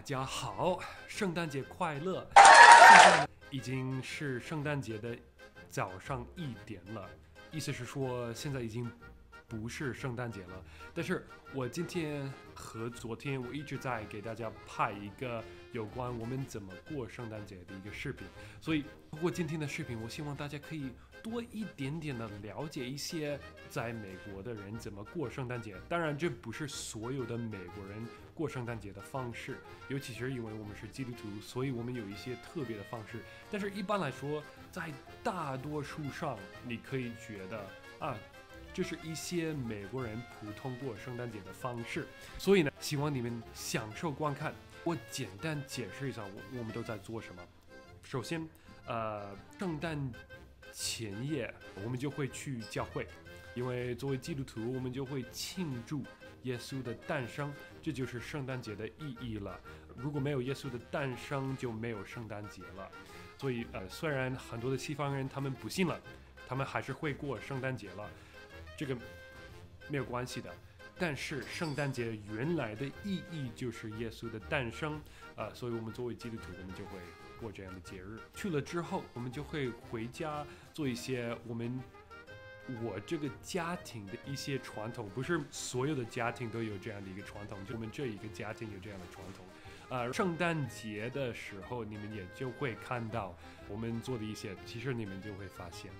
大家好，圣诞节快乐！现在呢已经是圣诞节的早上一点了，意思是说现在已经不是圣诞节了。但是我今天和昨天我一直在给大家拍一个有关我们怎么过圣诞节的一个视频，所以通过今天的视频，我希望大家可以多一点点的了解一些在美国的人怎么过圣诞节。当然，这不是所有的美国人过圣诞节的方式，尤其是因为我们是基督徒，所以我们有一些特别的方式。但是一般来说，在大多数上，你可以觉得啊，这是一些美国人普通过圣诞节的方式。所以呢，希望你们享受观看。我简单解释一下，我我们都在做什么。首先，呃，圣诞前夜我们就会去教会，因为作为基督徒，我们就会庆祝耶稣的诞生，这就是圣诞节的意义了。如果没有耶稣的诞生，就没有圣诞节了。所以，呃，虽然很多的西方人他们不信了，他们还是会过圣诞节了，这个没有关系的。但是圣诞节原来的意义就是耶稣的诞生，呃，所以我们作为基督徒，我们就会过这样的节日。去了之后，我们就会回家做一些我们我这个家庭的一些传统，不是所有的家庭都有这样的一个传统，就我们这一个家庭有这样的传统。呃，圣诞节的时候，你们也就会看到我们做的一些，其实你们就会发现。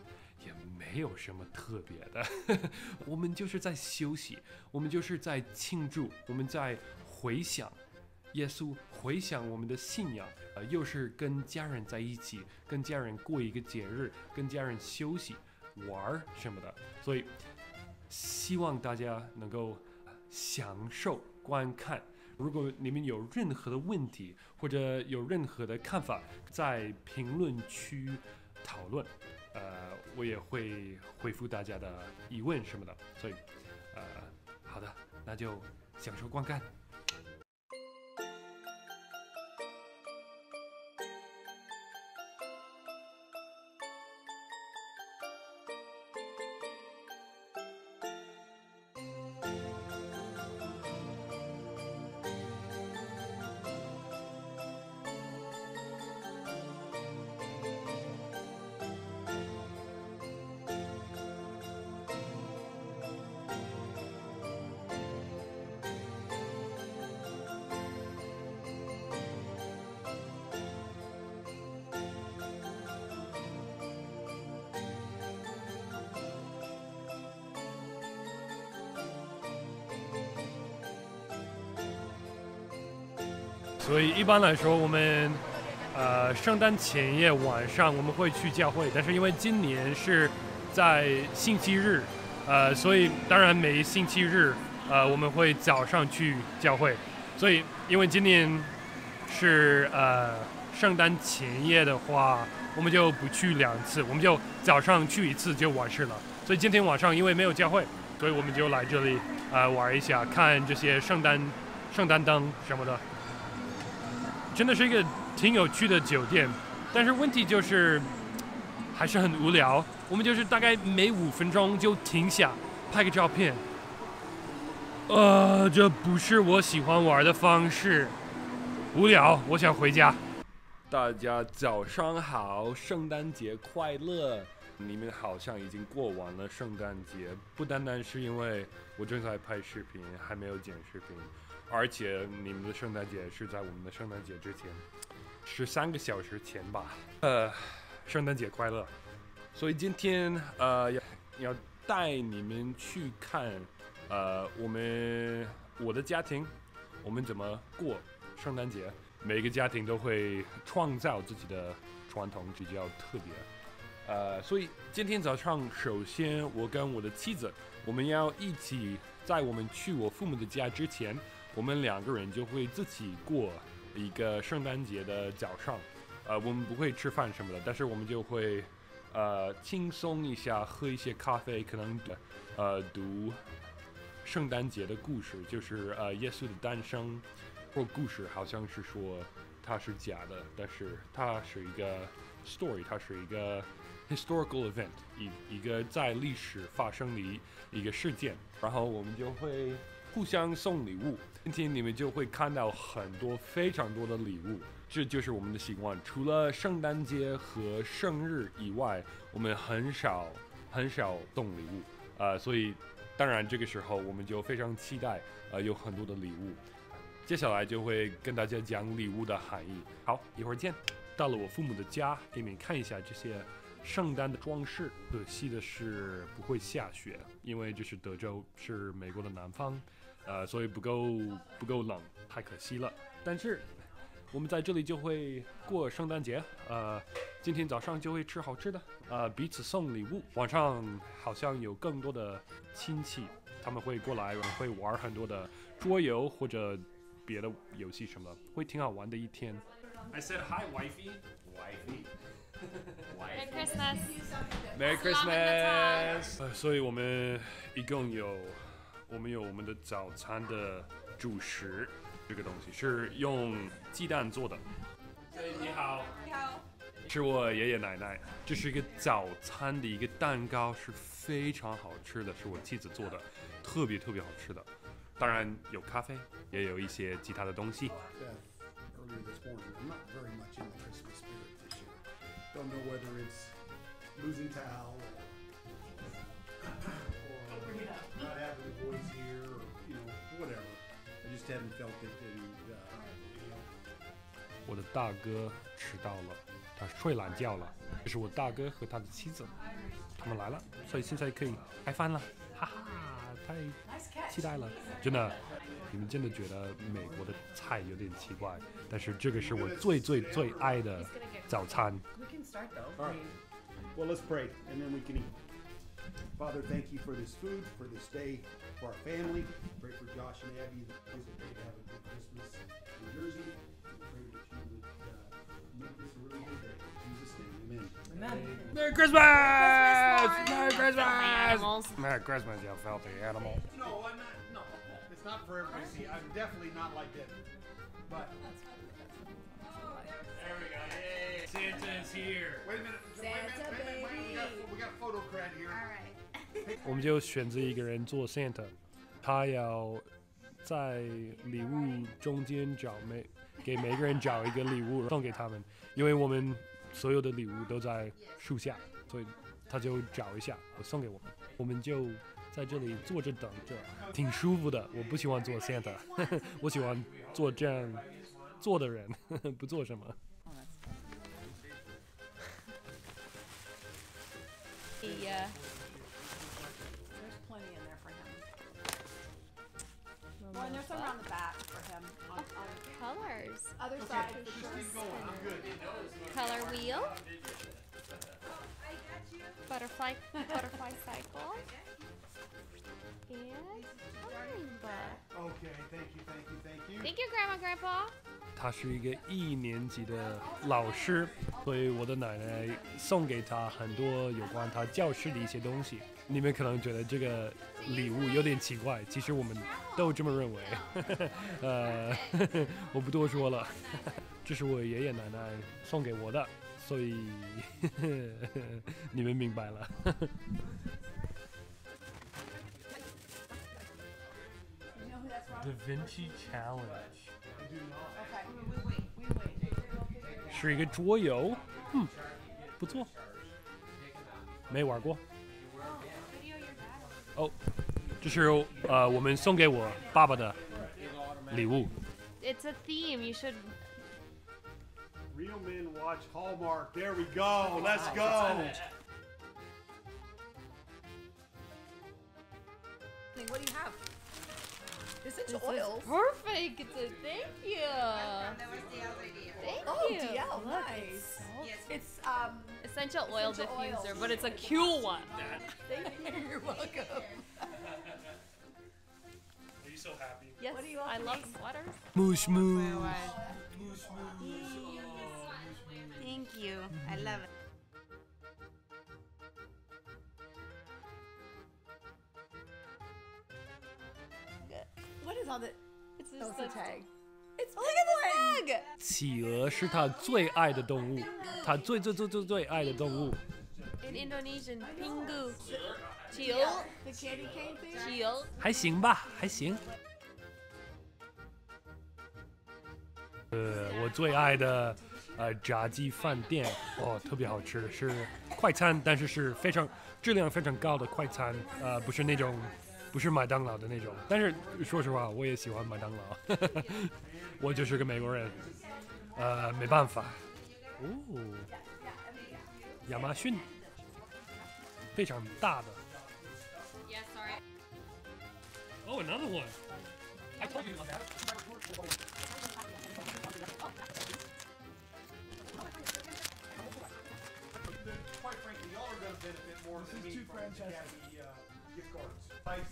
也没有什么特别的，我们就是在休息，我们就是在庆祝，我们在回想耶稣，回想我们的信仰，呃，又是跟家人在一起，跟家人过一个节日，跟家人休息、玩什么的，所以希望大家能够享受观看。如果你们有任何的问题或者有任何的看法，在评论区讨论。呃，我也会回复大家的疑问什么的，所以，呃，好的，那就享受观看。所以一般来说，我们呃圣诞前夜晚上我们会去教会，但是因为今年是在星期日，呃，所以当然每星期日呃我们会早上去教会。所以因为今年是呃圣诞前夜的话，我们就不去两次，我们就早上去一次就完事了。所以今天晚上因为没有教会，所以我们就来这里呃玩一下，看这些圣诞圣诞灯什么的。真的是一个挺有趣的酒店，但是问题就是还是很无聊。我们就是大概每五分钟就停下拍个照片。呃，这不是我喜欢玩的方式，无聊，我想回家。大家早上好，圣诞节快乐！你们好像已经过完了圣诞节，不单单是因为我正在拍视频，还没有剪视频。而且你们的圣诞节是在我们的圣诞节之前，十三个小时前吧。呃，圣诞节快乐！所以今天呃要要带你们去看呃我们我的家庭，我们怎么过圣诞节。每个家庭都会创造自己的传统，比较特别。呃，所以今天早上，首先我跟我的妻子，我们要一起在我们去我父母的家之前。我们两个人就会自己过一个圣诞节的早上，呃，我们不会吃饭什么的，但是我们就会呃轻松一下，喝一些咖啡，可能呃读圣诞节的故事，就是呃耶稣的诞生或故事，好像是说它是假的，但是它是一个 story，它是一个 historical event，一一个在历史发生的一一个事件，然后我们就会。互相送礼物。今天你们就会看到很多非常多的礼物，这就是我们的习惯。除了圣诞节和生日以外，我们很少很少送礼物。呃，所以当然这个时候我们就非常期待，呃，有很多的礼物。接下来就会跟大家讲礼物的含义。好，一会儿见。到了我父母的家，给你们看一下这些圣诞的装饰。可惜的是不会下雪，因为这是德州，是美国的南方。呃，所以不够不够冷，太可惜了。但是我们在这里就会过圣诞节，呃，今天早上就会吃好吃的，呃，彼此送礼物。晚上好像有更多的亲戚，他们会过来，会玩很多的桌游或者别的游戏什么，会挺好玩的一天。I said hi, wifey. Wifey. Merry Christmas. Merry Christmas. 呃，所以我们一共有。我们有我们的早餐的主食，这个东西是用鸡蛋做的。对，你好，你好，是我爷爷奶奶。这是一个早餐的一个蛋糕，是非常好吃的，是我妻子做的，特别特别好吃的。当然有咖啡，也有一些其他的东西。我的大哥迟到了，他睡懒觉了。这是我大哥和他的妻子，他们来了，所以现在可以开饭了，哈哈，太期待了，真的。你们真的觉得美国的菜有点奇怪，但是这个是我最最最爱的早餐。Father, thank you for this food, for this day, for our family. Pray for Josh and Abby that they have a good Christmas in Jersey. We pray that you would uh, make this a really good day. In Jesus' name, amen. Amen. Merry Christmas! Merry Christmas! Merry Christmas, you filthy animal. No, I'm not. No, it's not for everybody to see. I'm definitely not like that. But there we go. Yay! Santa's here. Wait a minute. Santa wait a minute, wait a minute. Wait, we got, we got photo cred here. All right. 我们就选择一个人做 Santa，他要在礼物中间找每给每个人找一个礼物送给他们，因为我们所有的礼物都在树下，所以他就找一下送给我们，我们就在这里坐着等着，挺舒服的。我不喜欢做 Santa，我喜欢做这样做的人，不做什么。Colors. other side for sure. Color wheel. Butterfly butterfly cycle. And coloring book. Okay, thank you, thank you, thank you. Thank you, Grandma, Grandpa. 他是一个一年级的老师，所以我的奶奶送给他很多有关他教室的一些东西。你们可能觉得这个礼物有点奇怪，其实我们都这么认为。呃，我不多说了，这是我爷爷奶奶送给我的，所以 你们明白了。That's from? Da Vinci Challenge Okay. We wait. We wait. 是一个桌游，嗯，不错，没玩过。哦，这是呃我们送给我爸爸的礼物。 It's a theme. You should. Real men watch Hallmark. There we go. Let's go. What do you have? Essential This is oils. perfect. Thank you. That was the idea. Thank Oh, you. DL, Look, nice. it's Yes. It's um. Essential oil Essential diffuser, oils. but it's a cool one. Thank you. You're welcome. Are you so happy? Yes, What do you I for love me? sweaters. Moosh moosh. Thank you. I love it. The? It's Oh, a tag. It's Look at tag. 企鹅是他最爱的动物，他最最最最最爱的动物。In Indonesian, pingu. The candy cane thing? Chill. 还行吧，还行。呃，我最爱的呃炸鸡饭店哦，特别好吃，是快餐，但是是非常质量非常高的快餐，呃，不是那种不是麦当劳的那种。但是说实话，我也喜欢麦当劳，我就是个美国人，呃，没办法。哦，亚马逊，非常大的。Yes, sorry. Oh, another one.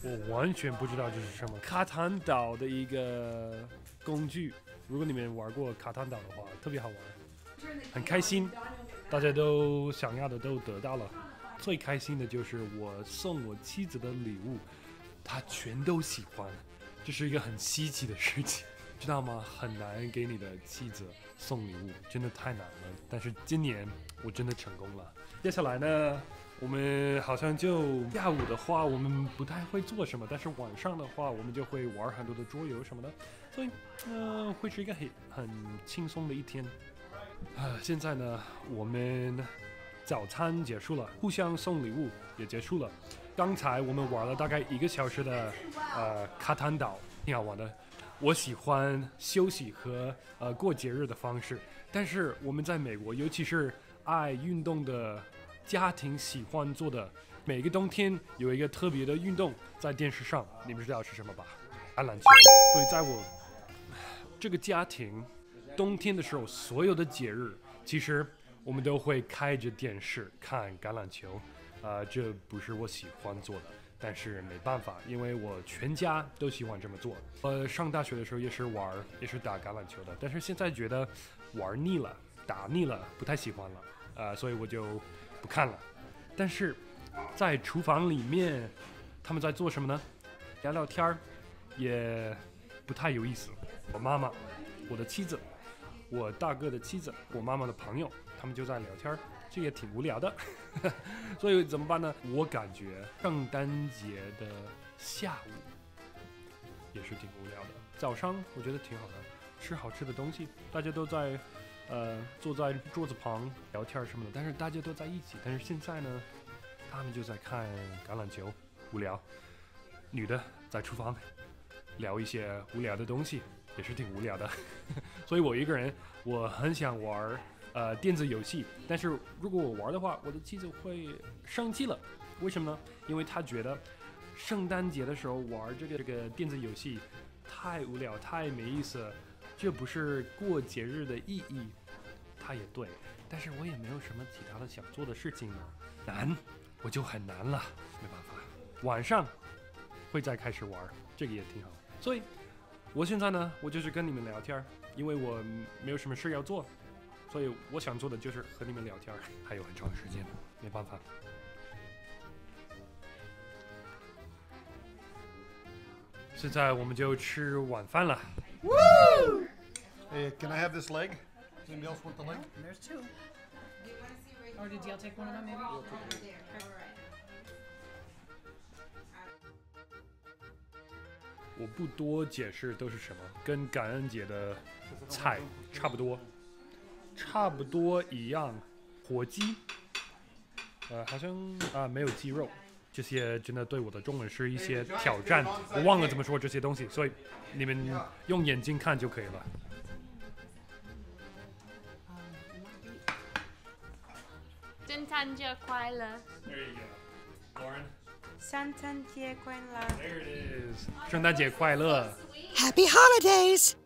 我完全不知道这是什么。卡坦岛的一个工具，如果你们玩过卡坦岛的话，特别好玩，很开心，大家都想要的都得到了。最开心的就是我送我妻子的礼物，她全都喜欢，这是一个很稀奇的事情，知道吗？很难给你的妻子送礼物，真的太难了。但是今年我真的成功了。接下来呢，我们好像就下午的话，我们不太会做什么，但是晚上的话，我们就会玩很多的桌游什么的，所以，呃，会是一个很很轻松的一天。啊、现在呢，我们早餐结束了，互相送礼物也结束了。刚才我们玩了大概一个小时的呃卡坦岛，挺好玩的。我喜欢休息和呃过节日的方式，但是我们在美国，尤其是爱运动的家庭喜欢做的，每个冬天有一个特别的运动在电视上，你们知道是什么吧？橄榄球。所以在我这个家庭，冬天的时候，所有的节日，其实我们都会开着电视看橄榄球。呃，这不是我喜欢做的，但是没办法，因为我全家都喜欢这么做。呃，上大学的时候也是玩儿，也是打橄榄球的，但是现在觉得玩腻了，打腻了，不太喜欢了，呃，所以我就不看了。但是在厨房里面，他们在做什么呢？聊聊天儿，也不太有意思。我妈妈，我的妻子，我大哥的妻子，我妈妈的朋友，他们就在聊天儿，这也挺无聊的。所以怎么办呢？我感觉圣诞节的下午也是挺无聊的。早上我觉得挺好的，吃好吃的东西，大家都在呃坐在桌子旁聊天什么的，但是大家都在一起。但是现在呢，他们就在看橄榄球，无聊。女的在厨房聊一些无聊的东西，也是挺无聊的。所以我一个人，我很想玩呃电子游戏，但是如果我玩的话，我的妻子会生气了。为什么呢？因为她觉得圣诞节的时候玩这个这个电子游戏太无聊、太没意思了，这不是过节日的意义。她也对，但是我也没有什么其他的想做的事情呢。难，我就很难了，没办法。晚上会再开始玩，这个也挺好。所以，我现在呢，我就是跟你们聊天，因为我没有什么事要做，所以我想做的就是和你们聊天，还有很长时间，没办法。现在我们就吃晚饭了。Hey, can I have this leg? Does anybody else want the leg? There's two. Or did y'all take one of them maybe? There, all right. 我不多解释都是什么，跟感恩节的菜差不多，差不多一样。火鸡，呃，好像啊没有鸡肉，这些真的对我的中文是一些挑战，我忘了怎么说这些东西，所以你们用眼睛看就可以了。圣诞节快乐。There you go, Lauren. 圣诞节快乐。There it is. 圣诞节快乐。Happy holidays!